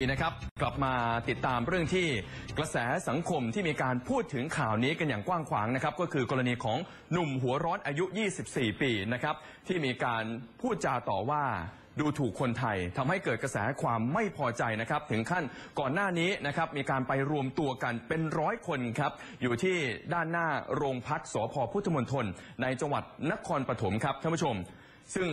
นะครับกลับมาติดตามเรื่องที่กระแสสังคมที่มีการพูดถึงข่าวนี้กันอย่างกว้างขวางนะครับ ก็คือกรณีของหนุ่มหัวร้อนอายุ 24 ปีนะครับ ที่มีการพูดจาต่อว่าดูถูกคนไทยทำให้เกิดกระแสความไม่พอใจนะครับ ถึงขั้นก่อนหน้านี้นะครับมีการไปรวมตัวกันเป็นร้อยคนครับ อยู่ที่ด้านหน้าโรงพักสพพุทธมณฑลในจังหวัดนครปฐมครับท่านผู้ชม ซึ่ง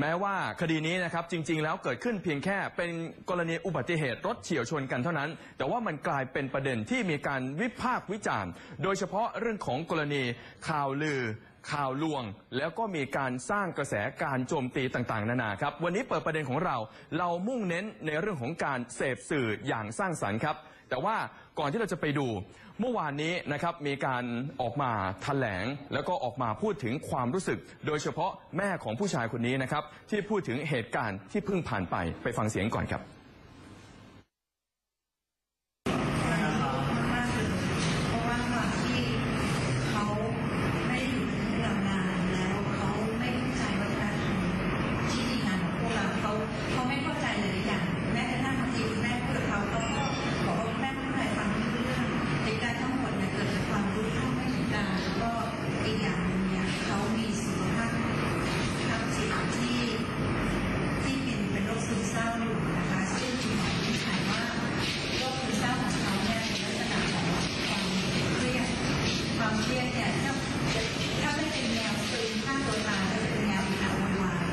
แม้ว่าคดีนี้นะครับจริง ๆ แล้วเกิดขึ้นเพียงแค่เป็นกรณีอุบัติเหตุรถเฉียวชนกันเท่านั้น แต่ว่ามันกลายเป็นประเด็นที่มีการวิพากษ์วิจารณ์ โดยเฉพาะเรื่องของกรณีข่าวลือ ข่าวลวง แล้วก็มีการสร้างกระแสการโจมตีต่างๆ นานาครับ วันนี้เปิดประเด็นของเรา เรามุ่งเน้นในเรื่องของการเสพสื่ออย่างสร้างสรรค์ครับ แต่ว่าก่อนที่เราจะไปดู เมื่อวานนี้นะครับมีการออกมาแถลง แล้วก็ออกมาพูดถึงความรู้สึก โดยเฉพาะแม่ของผู้ชายคนนี้นะครับที่พูดถึงเหตุการณ์ที่เพิ่งผ่านไปไปฟังเสียงก่อนครับ มากเลยเพราะว่าความที่เขาไม่ได้อยู่ในเรานานแล้วเขาไม่เข้าใจวัฒนธรรมที่ดีงามของพวกเราเขาเขาไม่เข้าใจเลยอย่างแม้กระทั่งบางทีคุณแม่พูดกับเขาเขาก็บอกว่าคุณแม่ไม่เข้าใจฟังไม่รู้เรื่องเหตุการณ์ทั้งหมดเนี่ยเกิดจากความรู้เท่าไม่ถึงการแล้วก็อีกอย่างหนึงเนี่ยเขามีสุขภาพทางจิตที่ ที่เป็นเป็นโรคซึมเศร้าอยู่นะคะซึ่งคุณหมอวินิจฉัยว่าโรคซึมเศร้าของเขาเนี่ยเป็นลักษณะของความเครียดความเครียดเนี่ยถ้าถ้าไม่เป็นแนวซึมฆ่าตัวตายก็จะเป็นแนวอิจฉาโวยวาย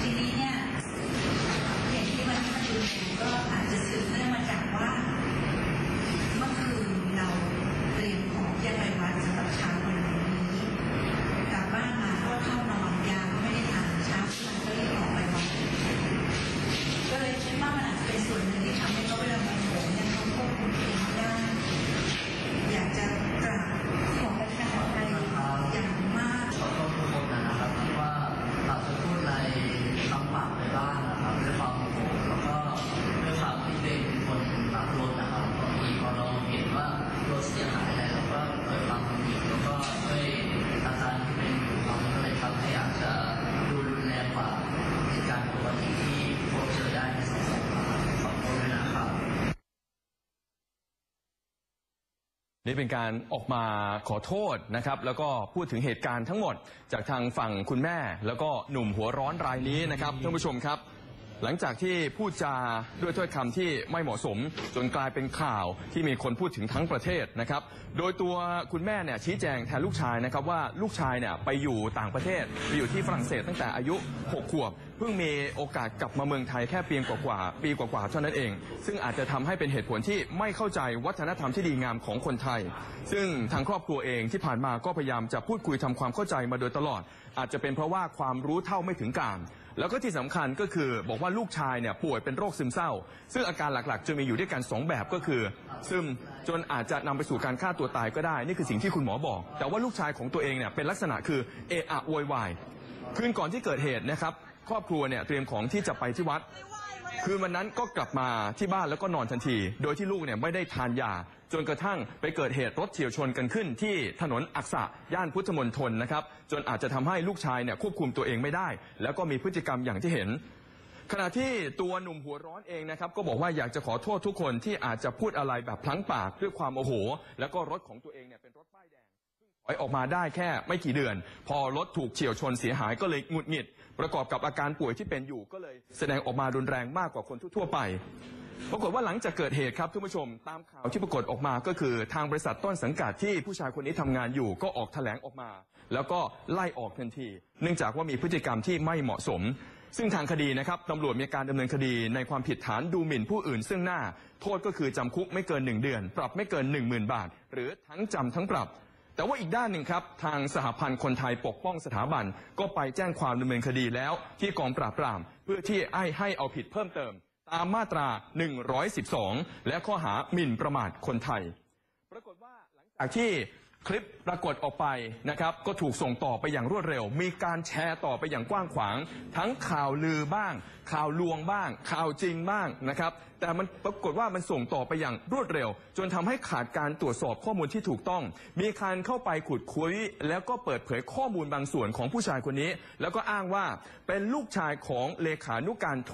ทีนี้เนี่ยเหตุที่มันมันรุนแรงก็อาจจะสืบเนื่องมาจากว่า เมื่อคืนเราเตรียมของที่จะไปวัดสำหรับเช้าวันนี้กลับบ้านมาก็เข้านอนยาก็ไม่ได้ทานเช้าขึ้นมาก็รีบออกไปวัดก็เลยคิดว่ามันอาจจะเป็นส่วนหนึ่งที่ทำให้เขาเวลาโมโหเนี่ยเขาควบคุมตัวเองไม่ได้ อยากจะกราบขอประทานอภัยอย่างมาก ขอโทษทุกคนนะครับที่ว่าอาจจะพูดในคำปากไปบ้างนะครับด้วยความโมโหแล้วก็ด้วยความที่เป็นคนรักรถนะครับบางทีพอเราเห็นว่ารถเสียหายแล้วเราก็เกิดความหงุดหงิดแล้วก็ด้วยอาการที่เป็นอยู่เราก็เลยทำให้อาจจะดูรุนแรงกว่าเหตุการณ์ปกติที่พบเจอได้ในสังคมนะครับขอโทษด้วยนะครับ นี่เป็นการออกมาขอโทษนะครับ แล้วก็พูดถึงเหตุการณ์ทั้งหมด จากทางฝั่งคุณแม่ แล้วก็หนุ่มหัวร้อนรายนี้นะครับท่านผู้ชมครับ หลังจากที่พูดจาด้วยถ้อยคำที่ไม่เหมาะสม จนกลายเป็นข่าวที่มีคนพูดถึงทั้งประเทศนะครับ โดยตัวคุณแม่เนี่ยชี้แจงแทนลูกชายนะครับว่าลูกชายเนี่ยไปอยู่ต่างประเทศไปอยู่ที่ฝรั่งเศสตั้งแต่อายุ 6 ขวบเพิ่งมีโอกาสกลับมาเมืองไทยแค่เพียงกว่าๆปีกว่าๆเท่านั้นเอง ซึ่งอาจจะทำให้เป็นเหตุผลที่ไม่เข้าใจวัฒนธรรมที่ดีงามของคนไทย ซึ่งทางครอบครัวเองที่ผ่านมาก็พยายามจะพูดคุยทำความเข้าใจมาโดยตลอด อาจจะเป็นเพราะว่าความรู้เท่าไม่ถึงการ แล้วก็ที่สำคัญก็คือบอกว่าลูกชายเนี่ยป่วยเป็นโรคซึมเศร้า ซึ่งอาการหลักๆ จะมีอยู่ด้วยกันสองแบบก็คือ ซึมจนอาจจะนำไปสู่การฆ่าตัวตายก็ได้ นี่คือสิ่งที่คุณหมอบอก แต่ว่าลูกชายของตัวเองเนี่ยเป็นลักษณะคือเอะอะโวยวายคืนก่อนที่เกิดเหตุนะครับครอบครัวเนี่ยเตรียมของที่จะไปที่วัด คืนวันนั้นก็กลับมาที่บ้านแล้วก็นอนทันที โดยที่ลูกเนี่ยไม่ได้ทานยา จนกระทั่งไปเกิดเหตุรถเฉียวชนกันขึ้นที่ถนนอักษะย่านพุทธมณฑลนะครับ จนอาจจะทำให้ลูกชายเนี่ยควบคุมตัวเองไม่ได้ แล้วก็มีพฤติกรรมอย่างที่เห็น ขณะที่ตัวหนุ่มหัวร้อนเองนะครับ ก็บอกว่าอยากจะขอโทษทุกคนที่อาจจะพูดอะไรแบบพลั้งปากด้วยความโมโห แล้วก็รถของตัวเองเนี่ยเป็นรถป้ายแดง อยออกมาได้แค่ไม่กี่เดือน พอรถถูกเฉียวชนเสียหายก็เลยหงุดหงิด ประกอบกับอาการป่วยที่เป็นอยู่ก็เลยแสดงออกมารุนแรงมากกว่าคนทั่วไป ปรากฏว่าหลังจากเกิดเหตุครับท่านผู้ชม ตามข่าวที่ปรากฏออกมาก็คือ ทางบริษัทต้นสังกัดที่ผู้ชายคนนี้ทำงานอยู่ก็ออกแถลงออกมา แล้วก็ไล่ออกทันที เนื่องจากว่ามีพฤติกรรมที่ไม่เหมาะสม ซึ่งทางคดีนะครับตำรวจมีการดำเนินคดีในความผิดฐานดูหมิ่นผู้อื่น ซึ่งหน้า โทษก็คือจำคุกไม่เกิน 1 เดือน ปรับไม่เกิน 1 0,000 บาท หรือทั้งจำทั้งปรับ แต่ว่าอีกด้านหนึ่งครับ ทางสหพันธ์คนไทยปกป้องสถาบัน ก็ไปแจ้งความดำเนินคดีแล้วที่กองปราบปราม เพื่อที่ไอ้ให้เอาผิดเพิ่มเติม ตามมาตรา 112 และข้อหาหมิ่นประมาทคนไทย ปรากฏว่าหลังจากที่ คลิปปรากฏออกไปนะครับก็ถูกส่งต่อไปอย่างรวดเร็ว มีการแชร์ต่อไปอย่างกว้างขวาง ทั้งข่าวลือบ้าง ข่าวลวงบ้าง ข่าวจริงบ้างนะครับแต่มันปรากฏว่ามันส่งต่อไปอย่างรวดเร็ว จนทำให้ขาดการตรวจสอบข้อมูลที่ถูกต้อง มีการเข้าไปขุดคุย แล้วก็เปิดเผยข้อมูลบางส่วนของผู้ชายคนนี้ แล้วก็อ้างว่าเป็นลูกชายของเลขานุการโท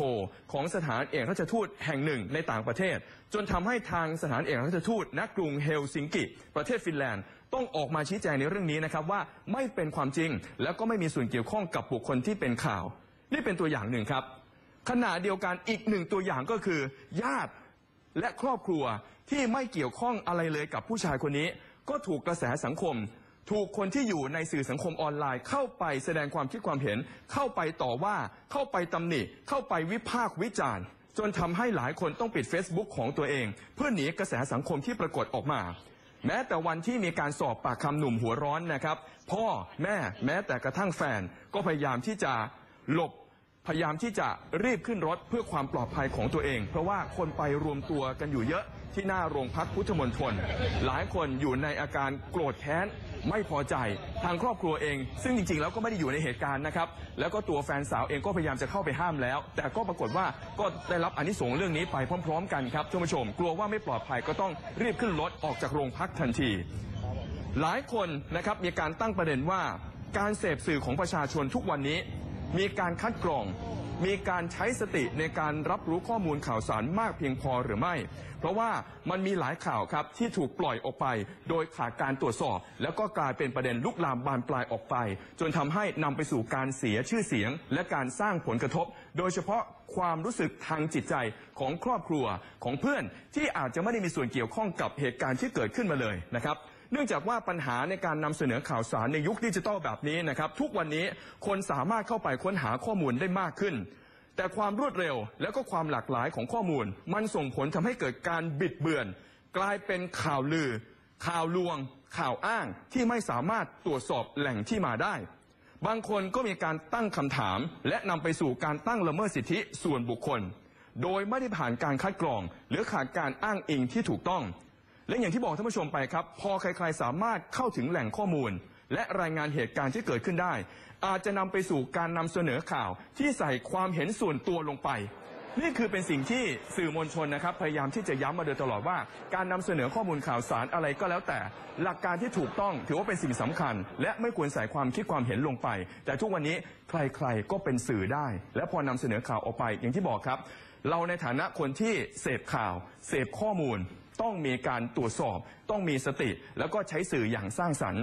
ของสถานเอกราชทูตแห่งหนึ่งในต่างประเทศ จนทำให้ทางสถานเอกราชทูตณกรุงเฮลซิงกิ ประเทศฟินแลนด์ ต้องออกมาชี้แจงในเรื่องนี้นะครับว่าไม่เป็นความจริง แล้วก็ไม่มีส่วนเกี่ยวข้องกับบุคคลที่เป็นข่าว นี่เป็นตัวอย่างหนึ่งครับ ขณะเดียวกันอีกหนึ่งตัวอย่างก็คือ ญาติและครอบครัวที่ไม่เกี่ยวข้องอะไรเลยกับผู้ชายคนนี้ ก็ถูกกระแสสังคม ถูกคนที่อยู่ในสื่อสังคมออนไลน์ เข้าไปแสดงความคิดความเห็น เข้าไปต่อว่าเข้าไปตำหนิ เข้าไปวิพากษ์วิจารณ์ จนทำให้หลายคนต้องปิด Facebook ของตัวเอง เพื่อหนีกระแสสังคมที่ปรากฏออกมา แม้แต่วันที่มีการสอบปากคำหนุ่มหัวร้อนนะครับ พ่อแม่แม้แต่กระทั่งแฟนก็พยายามที่จะหลบ พยายามที่จะรีบขึ้นรถเพื่อความปลอดภัยของตัวเอง เพราะว่าคนไปรวมตัวกันอยู่เยอะที่หน้าโรงพักพุทธมณฑลหลายคนอยู่ในอาการโกรธแค้นไม่พอใจทางครอบครัวเอง ซึ่งจริงๆ แล้วก็ไม่ได้อยู่ในเหตุการณ์นะครับ แล้วก็ตัวแฟนสาวเองก็พยายามจะเข้าไปห้ามแล้ว แต่ก็ปรากฏว่าก็ได้รับอานิสงส์เรื่องนี้ไปพร้อม ๆ กันครับท่านผู้ชม กลัวว่าไม่ปลอดภัยก็ต้องรีบขึ้นรถออกจากโรงพักทันที หลายคนนะครับมีการตั้งประเด็นว่าการเสพสื่อของประชาชนทุกวันนี้ มีการคัดกรอง มีการใช้สติในการรับรู้ข้อมูลข่าวสารมากเพียงพอหรือไม่ เพราะว่ามันมีหลายข่าวครับที่ถูกปล่อยออกไป โดยขาดการตรวจสอบ แล้วก็กลายเป็นประเด็นลุกลามบานปลายออกไป จนทำให้นำไปสู่การเสียชื่อเสียง และการสร้างผลกระทบ โดยเฉพาะความรู้สึกทางจิตใจของครอบครัวของเพื่อนที่อาจจะไม่ได้มีส่วนเกี่ยวข้องกับเหตุการณ์ที่เกิดขึ้นมาเลยนะครับ เนื่องจากว่าปัญหาในการนำเสนอข่าวสารในยุคดิจิทัลแบบนี้นะครับทุกวันนี้คนสามารถเข้าไปค้นหาข้อมูลได้มากขึ้น แต่ความรวดเร็วและก็ความหลากหลายของข้อมูล มันส่งผลทำให้เกิดการบิดเบือน กลายเป็นข่าวลือ ข่าวลวง ข่าวอ้างที่ไม่สามารถตรวจสอบแหล่งที่มาได้บางคนก็มีการตั้งคำถาม และนำไปสู่การตั้งละเมิดสิทธิส่วนบุคคล โดยไม่ได้ผ่านการคัดกรอง หรือขาดการอ้างอิงที่ถูกต้อง และอย่างที่บอกท่านผู้ชมไปครับ พอใครๆสามารถเข้าถึงแหล่งข้อมูล และรายงานเหตุการณ์ที่เกิดขึ้นได้ อาจจะนำไปสู่การนำเสนอข่าวที่ใส่ความเห็นส่วนตัวลงไป นี่คือเป็นสิ่งที่สื่อมวลชนนะครับ พยายามที่จะย้ำมาโดยตลอดว่า การนำเสนอข้อมูลข่าวสารอะไรก็แล้วแต่ หลักการที่ถูกต้องถือว่าเป็นสิ่งสำคัญ และไม่ควรใส่ความคิดความเห็นลงไป แต่ทุกวันนี้ใครๆก็เป็นสื่อได้ และพอนำเสนอข่าวออกไป อย่างที่บอกครับ เราในฐานะคนที่เสพข่าว เสพข้อมูล ต้องมีการตรวจสอบ ต้องมีสติ แล้วก็ใช้สื่ออย่างสร้างสรรค์